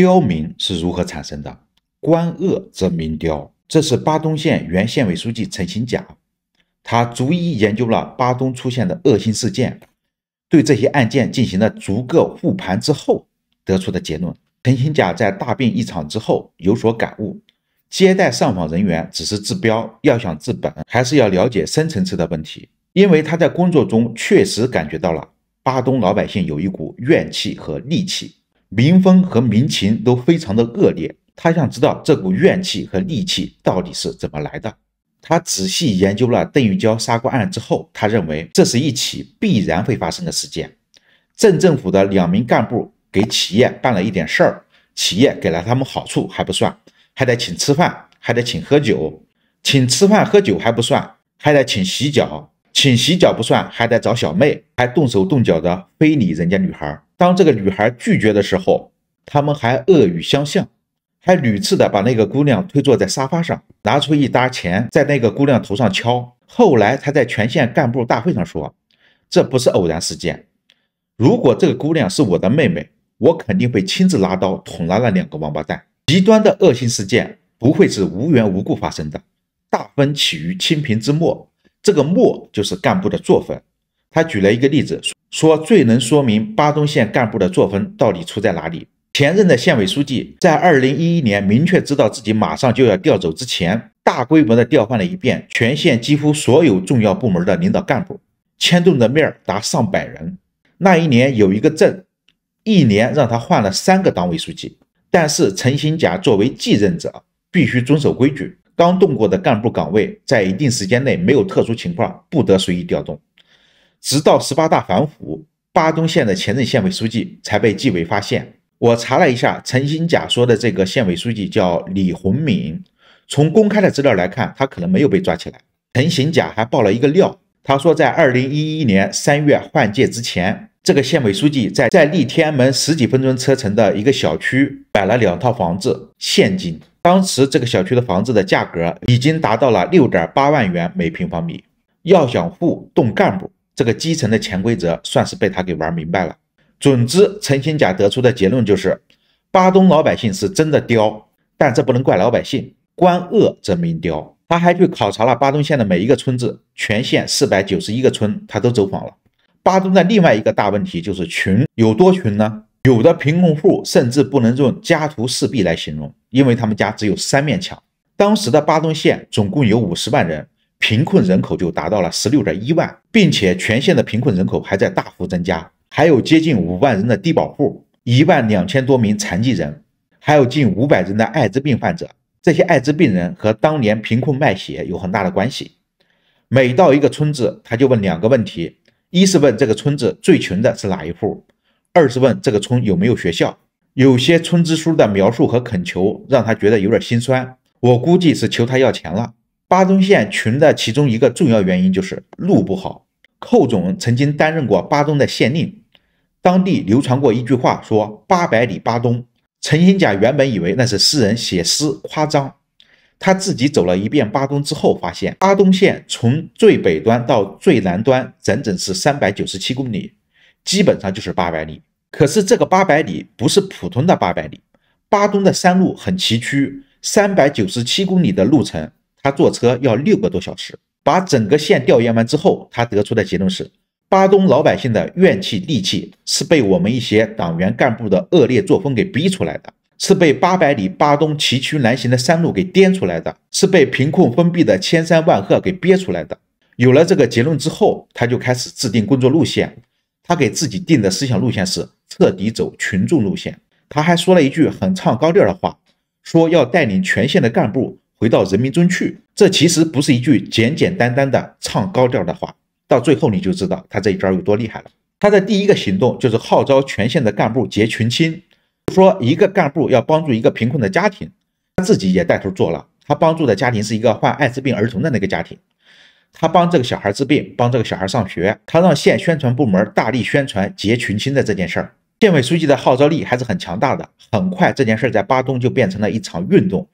刁民是如何产生的？官恶则民刁。这是巴东县原县委书记陈新甲，他逐一研究了巴东出现的恶性事件，对这些案件进行了逐个复盘之后得出的结论。陈新甲在大病一场之后有所感悟：接待上访人员只是治标，要想治本，还是要了解深层次的问题。因为他在工作中确实感觉到了巴东老百姓有一股怨气和戾气，民风和民情都非常的恶劣。他想知道这股怨气和戾气到底是怎么来的。他仔细研究了邓玉娇杀过案之后，他认为这是一起必然会发生的事件。镇政府的两名干部给企业办了一点事儿，企业给了他们好处还不算，还得请吃饭，还得请喝酒。请吃饭喝酒还不算，还得请洗脚。请洗脚不算，还得找小妹，还动手动脚的非礼人家女孩。当这个女孩拒绝的时候，他们还恶语相向。还屡次的把那个姑娘推坐在沙发上，拿出一沓钱在那个姑娘头上敲。后来他在全县干部大会上说：“这不是偶然事件，如果这个姑娘是我的妹妹，我肯定会亲自拿刀捅了那两个王八蛋。”极端的恶性事件不会是无缘无故发生的，大风起于清平之末，这个末就是干部的作风。他举了一个例子，说最能说明巴东县干部的作风到底出在哪里。前任的县委书记在二零一一年明确知道自己马上就要调走之前，大规模的调换了一遍全县几乎所有重要部门的领导干部，牵动的面儿达上百人。那一年有一个镇，一年让他换了三个党委书记。但是陈新甲作为继任者，必须遵守规矩，刚动过的干部岗位，在一定时间内没有特殊情况，不得随意调动。直到十八大反腐，巴东县的前任县委书记才被纪委发现。我查了一下，陈新甲说的这个县委书记叫李洪敏。从公开的资料来看，他可能没有被抓起来。陈新甲还爆了一个料，他说在二零一一年三月换届之前，这个县委书记在在离天安门十几分钟车程的一个小区买了两套房子，现金。当时这个小区的房子的价格已经达到了六点八万元每平方米。要想富动干部，这个基层的潜规则算是被他给玩明白了。总之，陈新甲得出的结论就是，巴东老百姓是真的刁，但这不能怪老百姓，官恶则民刁。他还去考察了巴东县的每一个村子，全县四百九十一个村，他都走访了。巴东的另外一个大问题就是穷，有多穷呢？有的贫困户甚至不能用家徒四壁来形容，因为他们家只有三面墙。当时的巴东县总共有五十万人，贫困人口就达到了十六点一万，并且全县的贫困人口还在大幅增加。还有接近五万人的低保户，一万两千多名残疾人，还有近五百人的艾滋病患者。这些艾滋病人和当年贫困卖血有很大的关系。每到一个村子，他就问两个问题：一是问这个村子最穷的是哪一户；二是问这个村有没有学校。有些村支书的描述和恳求让他觉得有点心酸。我估计是求他要钱了。巴东县穷的其中一个重要原因就是路不好。寇总曾经担任过巴东的县令。当地流传过一句话，说“八百里巴东”。陈新甲原本以为那是诗人写诗夸张，他自己走了一遍巴东之后，发现巴东县从最北端到最南端整整是三百九十七公里，基本上就是八百里。可是这个八百里不是普通的八百里，巴东的山路很崎岖，三百九十七公里的路程，他坐车要六个多小时。把整个县调研完之后，他得出的结论是。巴东老百姓的怨气戾气是被我们一些党员干部的恶劣作风给逼出来的，是被八百里巴东崎岖难行的山路给颠出来的，是被贫困封闭的千山万壑给憋出来的。有了这个结论之后，他就开始制定工作路线。他给自己定的思想路线是彻底走群众路线。他还说了一句很唱高调的话，说要带领全县的干部回到人民中去。这其实不是一句简简单单的唱高调的话。到最后你就知道他这一招有多厉害了。他的第一个行动就是号召全县的干部结群亲，说一个干部要帮助一个贫困的家庭，他自己也带头做了。他帮助的家庭是一个患艾滋病儿童的那个家庭，他帮这个小孩治病，帮这个小孩上学。他让县宣传部门大力宣传结群亲的这件事儿。县委书记的号召力还是很强大的。很快这件事在巴东就变成了一场运动。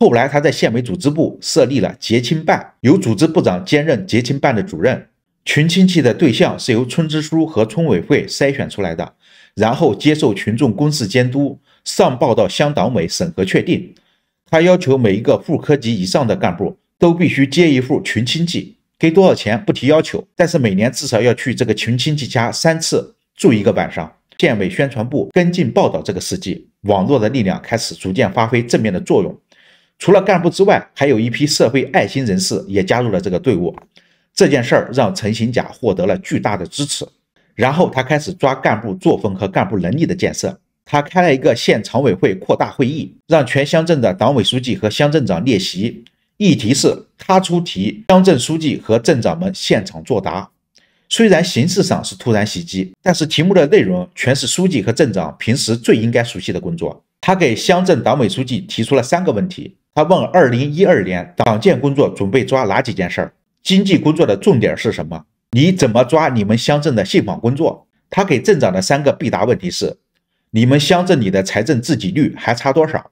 后来他在县委组织部设立了结亲办，由组织部长兼任结亲办的主任。群亲戚的对象是由村支书和村委会筛选出来的，然后接受群众公示监督，上报到乡党委审核确定。他要求每一个副科级以上的干部都必须接一户群亲戚，给多少钱不提要求，但是每年至少要去这个群亲戚家三次住一个晚上。县委宣传部跟进报道这个事迹，网络的力量开始逐渐发挥正面的作用。除了干部之外，还有一批社会爱心人士也加入了这个队伍。这件事儿让陈行甲获得了巨大的支持。然后他开始抓干部作风和干部能力的建设。他开了一个县常委会扩大会议，让全乡镇的党委书记和乡镇长列席，议题是他出题，乡镇书记和镇长们现场作答。虽然形式上是突然袭击，但是题目的内容全是书记和镇长平时最应该熟悉的工作。他给乡镇党委书记提出了三个问题。他问：二零一二年党建工作准备抓哪几件事儿？经济工作的重点是什么？你怎么抓你们乡镇的信访工作？他给镇长的三个必答问题是：你们乡镇里的财政自给率还差多少？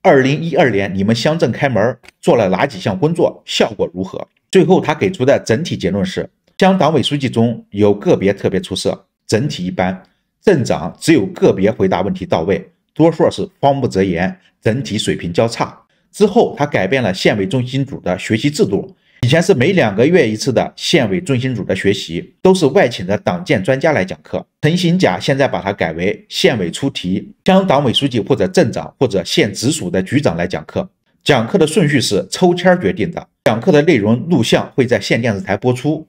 二零一二年你们乡镇开门做了哪几项工作？效果如何？最后他给出的整体结论是。乡党委书记中有个别特别出色，整体一般；镇长只有个别回答问题到位，多数是慌不择言，整体水平较差。之后，他改变了县委中心组的学习制度，以前是每两个月一次的县委中心组的学习，都是外请的党建专家来讲课。陈行甲现在把它改为县委出题，乡党委书记或者镇长或者县直属的局长来讲课，讲课的顺序是抽签决定的，讲课的内容录像会在县电视台播出。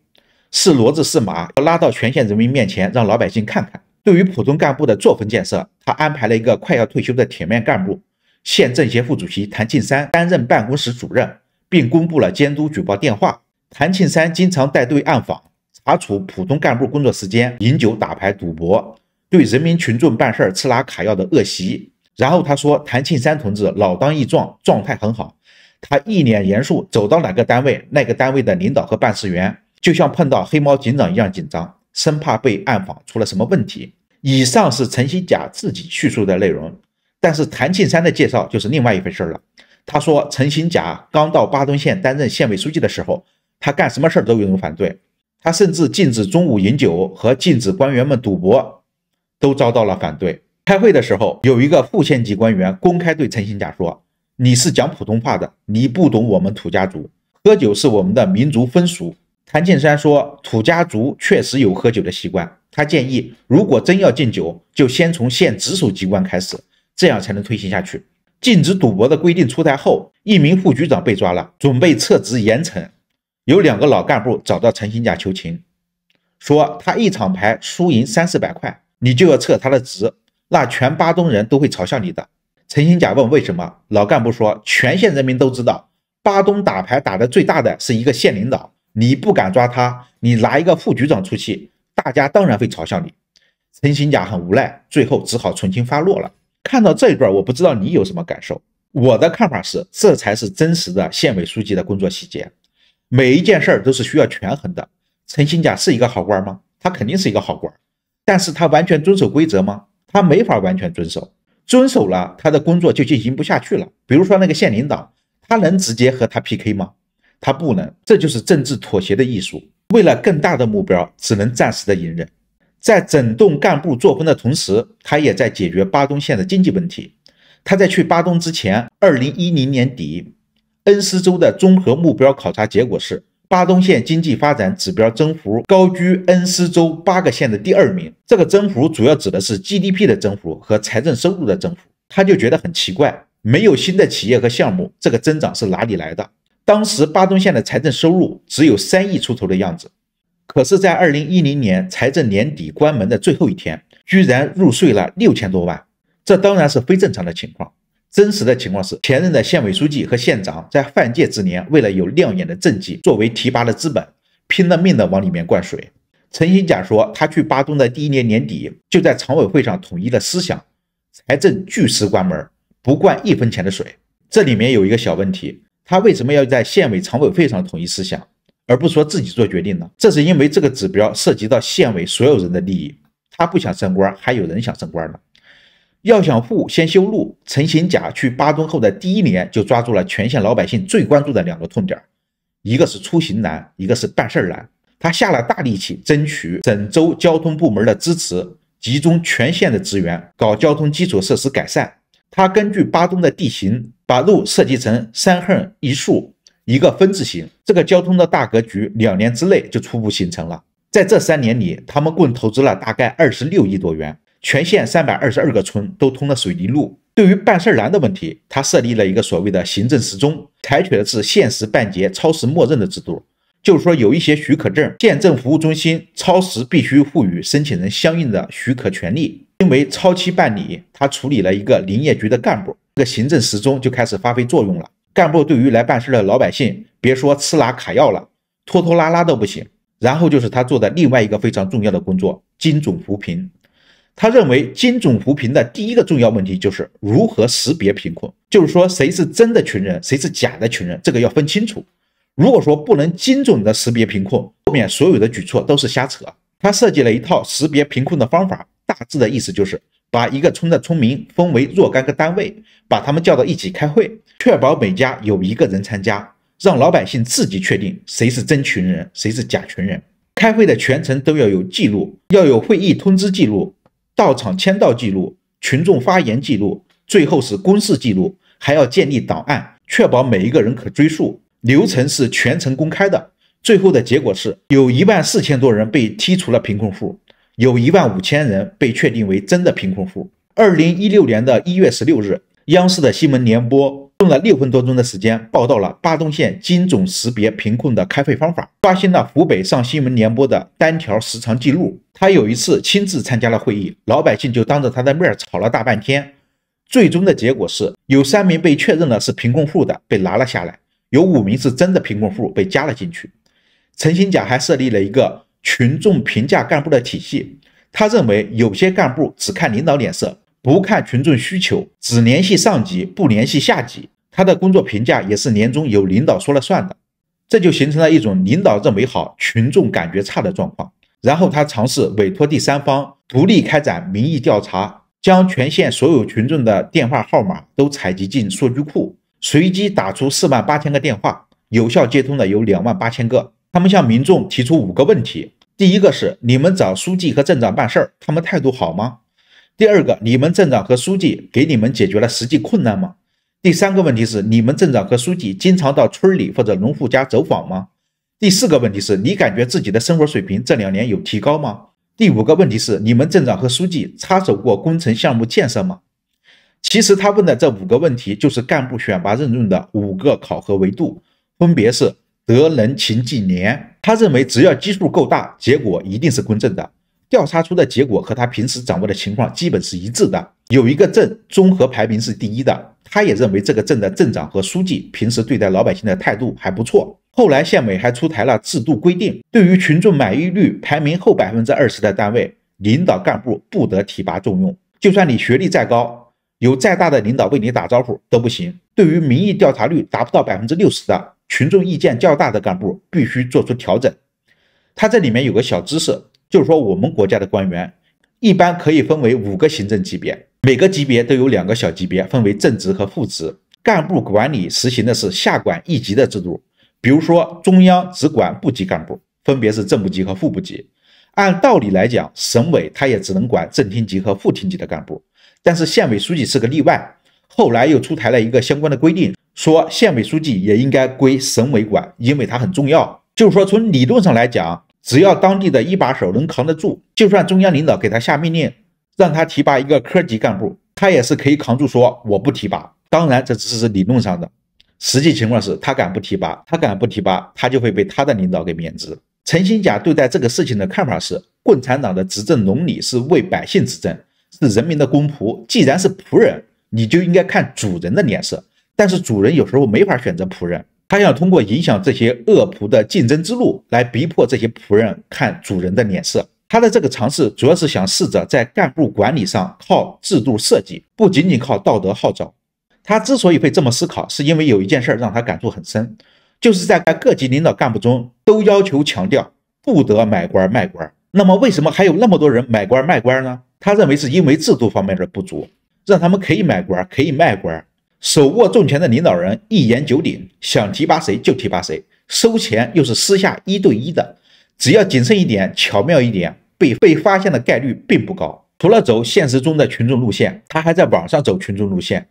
是骡子是马，要拉到全县人民面前，让老百姓看看。对于普通干部的作风建设，他安排了一个快要退休的铁面干部，县政协副主席谭庆山担任办公室主任，并公布了监督举报电话。谭庆山经常带队暗访，查处普通干部工作时间饮酒、打牌、赌博，对人民群众办事吃拿卡要的恶习。然后他说，谭庆山同志老当益壮，状态很好。他一脸严肃，走到哪个单位，那个单位的领导和办事员。就像碰到黑猫警长一样紧张，生怕被暗访出了什么问题。以上是陈新甲自己叙述的内容，但是谭庆山的介绍就是另外一回事了。他说，陈新甲刚到巴东县担任县委书记的时候，他干什么事都有人反对，他甚至禁止中午饮酒和禁止官员们赌博，都遭到了反对。开会的时候，有一个副县级官员公开对陈新甲说：“你是讲普通话的，你不懂我们土家族，喝酒是我们的民族风俗。”谭庆山说：“土家族确实有喝酒的习惯。他建议，如果真要禁酒，就先从县直属机关开始，这样才能推行下去。禁止赌博的规定出台后，一名副局长被抓了，准备撤职严惩。有两个老干部找到陈新甲求情，说他一场牌输赢三四百块，你就要撤他的职，那全巴东人都会嘲笑你的。”陈新甲问：“为什么？”老干部说：“全县人民都知道，巴东打牌打得最大的是一个县领导。”你不敢抓他，你拿一个副局长出气，大家当然会嘲笑你。陈新甲很无奈，最后只好从轻发落了。看到这一段，我不知道你有什么感受。我的看法是，这才是真实的县委书记的工作细节。每一件事儿都是需要权衡的。陈新甲是一个好官吗？他肯定是一个好官，但是他完全遵守规则吗？他没法完全遵守。遵守了，他的工作就进行不下去了。比如说那个县领导，他能直接和他 PK 吗？他不能，这就是政治妥协的艺术。为了更大的目标，只能暂时的隐忍。在整顿干部作风的同时，他也在解决巴东县的经济问题。他在去巴东之前，二零一零年底，恩施州的综合目标考察结果是，巴东县经济发展指标增幅高居恩施州八个县的第二名。这个增幅主要指的是 GDP 的增幅和财政收入的增幅。他就觉得很奇怪，没有新的企业和项目，这个增长是哪里来的？当时巴东县的财政收入只有三亿出头的样子，可是，在二零一零年财政年底关门的最后一天，居然入税了六千多万，这当然是非正常的情况。真实的情况是，前任的县委书记和县长在换届之年，为了有亮眼的政绩作为提拔的资本，拼了命的往里面灌水。陈新甲说，他去巴东的第一年年底，就在常委会上统一了思想：财政据实关门，不灌一分钱的水。这里面有一个小问题。他为什么要在县委常委会上统一思想，而不说自己做决定呢？这是因为这个指标涉及到县委所有人的利益，他不想升官，还有人想升官呢。要想富，先修路。陈行甲去巴东后的第一年，就抓住了全县老百姓最关注的两个痛点，一个是出行难，一个是办事难。他下了大力气，争取整州交通部门的支持，集中全县的资源搞交通基础设施改善。他根据巴东的地形，把路设计成三横一竖一个分字形，这个交通的大格局两年之内就初步形成了。在这三年里，他们共投资了大概二十六亿多元，全县三百二十二个村都通了水泥路。对于办事难的问题，他设立了一个所谓的行政时钟，采取的是限时办结、超时默认的制度。就是说，有一些许可证，县政服务中心超时必须赋予申请人相应的许可权利。因为超期办理，他处理了一个林业局的干部，这个行政时钟就开始发挥作用了。干部对于来办事的老百姓，别说吃拿卡要了，拖拖拉拉都不行。然后就是他做的另外一个非常重要的工作——精准扶贫。他认为，精准扶贫的第一个重要问题就是如何识别贫困，就是说谁是真的穷人，谁是假的穷人，这个要分清楚。如果说不能精准的识别贫困，后面所有的举措都是瞎扯。他设计了一套识别贫困的方法。大致的意思就是，把一个村的村民分为若干个单位，把他们叫到一起开会，确保每家有一个人参加，让老百姓自己确定谁是真群人，谁是假群人。开会的全程都要有记录，要有会议通知记录、到场签到记录、群众发言记录，最后是公示记录，还要建立档案，确保每一个人可追溯。流程是全程公开的。最后的结果是，有一万四千多人被剔除了贫困户。有一万五千人被确定为真的贫困户。二零一六年的一月十六日，央视的新闻联播用了六分多钟的时间报道了巴东县精准识别贫困的开会方法，刷新了湖北上新闻联播的单条时长记录。他有一次亲自参加了会议，老百姓就当着他的面吵了大半天。最终的结果是有三名被确认了是贫困户的被拿了下来，有五名是真的贫困户被加了进去。陈新甲还设立了一个。群众评价干部的体系，他认为有些干部只看领导脸色，不看群众需求，只联系上级，不联系下级。他的工作评价也是年终由领导说了算的，这就形成了一种领导认为好，群众感觉差的状况。然后他尝试委托第三方独立开展民意调查，将全县所有群众的电话号码都采集进数据库，随机打出四万八千个电话，有效接通的有两万八千个。他们向民众提出五个问题：第一个是你们找书记和镇长办事儿，他们态度好吗？第二个，你们镇长和书记给你们解决了实际困难吗？第三个问题是，你们镇长和书记经常到村里或者农户家走访吗？第四个问题是，你感觉自己的生活水平这两年有提高吗？第五个问题是，你们镇长和书记插手过工程项目建设吗？其实他问的这五个问题，就是干部选拔任用的五个考核维度，分别是。德能勤绩廉，他认为只要基数够大，结果一定是公正的。调查出的结果和他平时掌握的情况基本是一致的。有一个镇综合排名是第一的，他也认为这个镇的镇长和书记平时对待老百姓的态度还不错。后来县委还出台了制度规定，对于群众满意率排名后百分之二十的单位，领导干部不得提拔重用，就算你学历再高，有再大的领导为你打招呼都不行。对于民意调查率达不到百分之六十的。群众意见较大的干部必须做出调整。他这里面有个小知识，就是说我们国家的官员一般可以分为五个行政级别，每个级别都有两个小级别，分为正职和副职。干部管理实行的是下管一级的制度，比如说中央只管部级干部，分别是正部级和副部级。按道理来讲，省委他也只能管正厅级和副厅级的干部，但是县委书记是个例外。后来又出台了一个相关的规定。说县委书记也应该归省委管，因为它很重要。就是说，从理论上来讲，只要当地的一把手能扛得住，就算中央领导给他下命令，让他提拔一个科级干部，他也是可以扛住，说我不提拔。当然，这只是理论上的，实际情况是他敢不提拔，他敢不提拔，他就会被他的领导给免职。陈新甲对待这个事情的看法是：共产党的执政伦理是为百姓执政，是人民的公仆。既然是仆人，你就应该看主人的脸色。但是主人有时候没法选择仆人，他想通过影响这些恶仆的竞争之路来逼迫这些仆人看主人的脸色。他的这个尝试主要是想试着在干部管理上靠制度设计，不仅仅靠道德号召。他之所以会这么思考，是因为有一件事让他感触很深，就是在各级领导干部中都要求强调不得买官卖官。那么为什么还有那么多人买官卖官呢？他认为是因为制度方面的不足，让他们可以买官，可以卖官。手握重权的领导人一言九鼎，想提拔谁就提拔谁，收钱又是私下一对一的，只要谨慎一点、巧妙一点，被被发现的概率并不高。除了走现实中的群众路线，他还在网上走群众路线。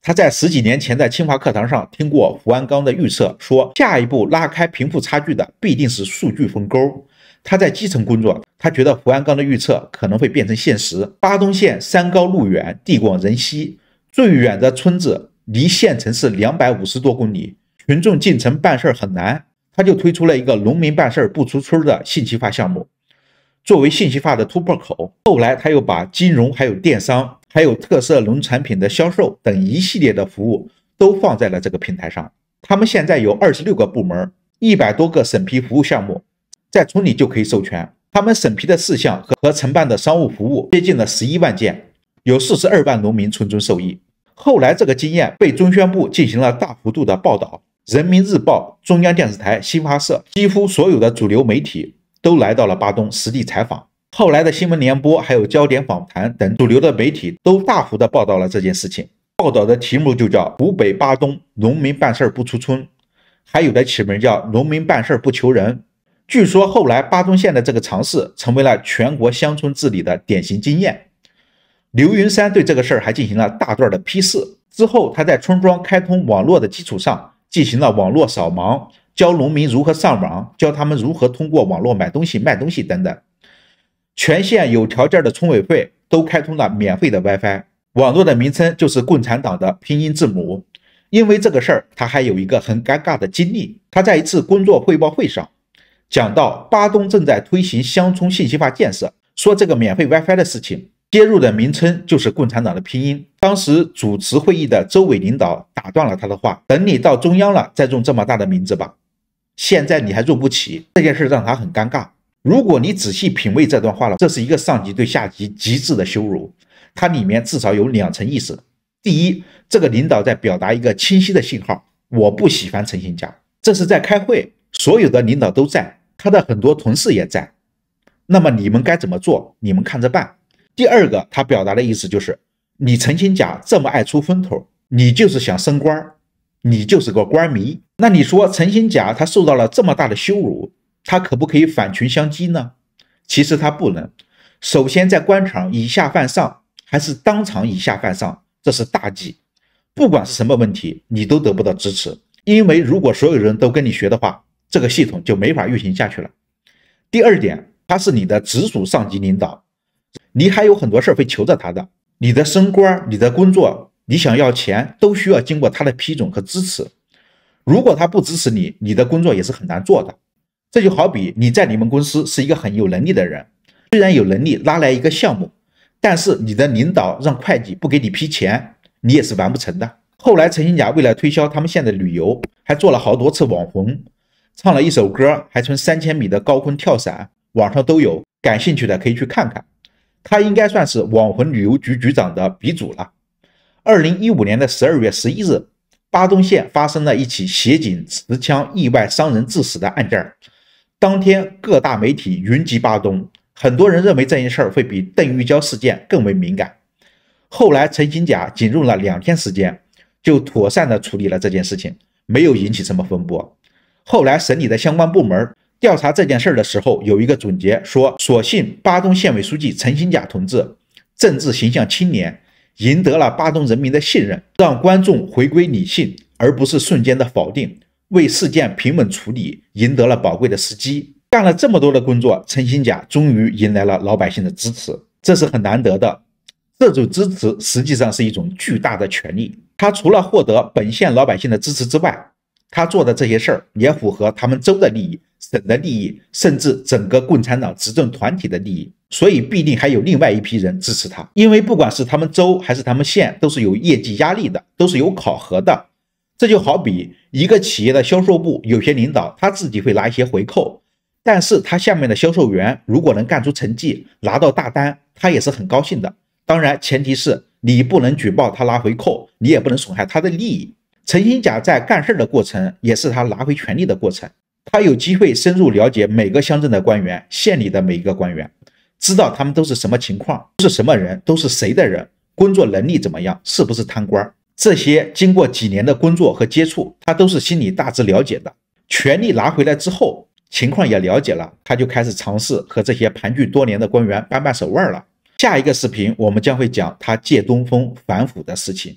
他在十几年前在清华课堂上听过胡鞍钢的预测，说下一步拉开贫富差距的必定是数据鸿沟。他在基层工作，他觉得胡鞍钢的预测可能会变成现实。巴东县山高路远，地广人稀，最远的村子离县城是两百五十多公里，群众进城办事儿很难。他就推出了一个农民办事儿不出村的信息化项目，作为信息化的突破口。后来他又把金融、还有电商、还有特色农产品的销售等一系列的服务都放在了这个平台上。他们现在有二十六个部门，一百多个审批服务项目，在村里就可以授权。他们审批的事项和承办的商务服务接近了十一万件，有四十二万农民从中受益。后来这个经验被中宣部进行了大幅度的报道。人民日报、中央电视台、新华社，几乎所有的主流媒体都来到了巴东实地采访。后来的新闻联播、还有焦点访谈等主流的媒体都大幅的报道了这件事情。报道的题目就叫“湖北巴东农民办事不出村”，还有的起名叫“农民办事不求人”。据说后来巴东县的这个尝试成为了全国乡村治理的典型经验。刘云山对这个事儿还进行了大段的批示。之后，他在村庄开通网络的基础上。进行了网络扫盲，教农民如何上网，教他们如何通过网络买东西、卖东西等等。全县有条件的村委会都开通了免费的 WiFi。网络的名称就是共产党的拼音字母。因为这个事儿，他还有一个很尴尬的经历。他在一次工作汇报会上讲到，巴东正在推行乡村信息化建设，说这个免费 WiFi 的事情。接入的名称就是共产党的拼音。当时主持会议的州委领导打断了他的话：“等你到中央了再用这么大的名字吧，现在你还用不起。”这件事让他很尴尬。如果你仔细品味这段话了，这是一个上级对下级极致的羞辱。它里面至少有两层意思：第一，这个领导在表达一个清晰的信号，我不喜欢陈新家。这是在开会，所有的领导都在，他的很多同事也在。那么你们该怎么做？你们看着办。第二个，他表达的意思就是，你陈新甲这么爱出风头，你就是想升官，你就是个官迷。那你说陈新甲他受到了这么大的羞辱，他可不可以反群相激呢？其实他不能。首先在官场以下犯上，还是当场以下犯上，这是大忌。不管是什么问题，你都得不到支持，因为如果所有人都跟你学的话，这个系统就没法运行下去了。第二点，他是你的直属上级领导。你还有很多事儿会求着他的，你的升官、你的工作、你想要钱，都需要经过他的批准和支持。如果他不支持你，你的工作也是很难做的。这就好比你在你们公司是一个很有能力的人，虽然有能力拉来一个项目，但是你的领导让会计不给你批钱，你也是完不成的。后来陈新甲为了推销他们县的旅游，还做了好多次网红，唱了一首歌，还从三千米的高空跳伞，网上都有，感兴趣的可以去看看。他应该算是网红旅游局局长的鼻祖了。二零一五年的十二月十一日，巴东县发生了一起协警持枪意外伤人致死的案件。当天各大媒体云集巴东，很多人认为这件事儿会比邓玉娇事件更为敏感。后来陈新甲仅用了两天时间，就妥善的处理了这件事情，没有引起什么风波。后来省里的相关部门。调查这件事的时候，有一个总结说：“所幸巴东县委书记陈新甲同志政治形象清廉，赢得了巴东人民的信任，让观众回归理性，而不是瞬间的否定，为事件平稳处理赢得了宝贵的时机。干了这么多的工作，陈新甲终于迎来了老百姓的支持，这是很难得的。这种支持实际上是一种巨大的权利。他除了获得本县老百姓的支持之外，他做的这些事儿也符合他们州的利益。”省的利益，甚至整个共产党执政团体的利益，所以必定还有另外一批人支持他。因为不管是他们州还是他们县，都是有业绩压力的，都是有考核的。这就好比一个企业的销售部，有些领导他自己会拿一些回扣，但是他下面的销售员如果能干出成绩，拿到大单，他也是很高兴的。当然，前提是你不能举报他拿回扣，你也不能损害他的利益。陈新甲在干事的过程，也是他拿回权力的过程。他有机会深入了解每个乡镇的官员，县里的每一个官员，知道他们都是什么情况，是什么人，都是谁的人，工作能力怎么样，是不是贪官？这些经过几年的工作和接触，他都是心里大致了解的。权力拿回来之后，情况也了解了，他就开始尝试和这些盘踞多年的官员掰掰手腕了。下一个视频我们将会讲他借东风反腐的事情。